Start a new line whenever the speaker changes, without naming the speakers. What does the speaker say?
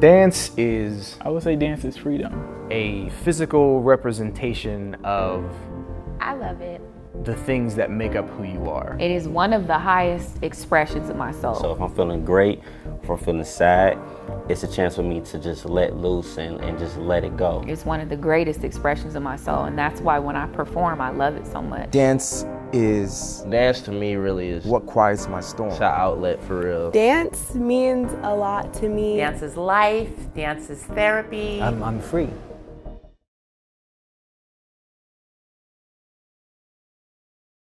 Dance is
I would say dance is freedom.
a physical representation of
I love it.
the things that make up who you are.
It is one of the highest expressions of my soul.
So if I'm feeling great, if I'm feeling sad, it's a chance for me to just let loose and, and just let it go.
it's one of the greatest expressions of my soul, and that's why when I perform, I love it so much.
Dance is
Dance to me really is
what quiets my storm.
it's an outlet for real.
Dance means a lot to me.
Dance is life, dance is therapy.
I'm, I'm free.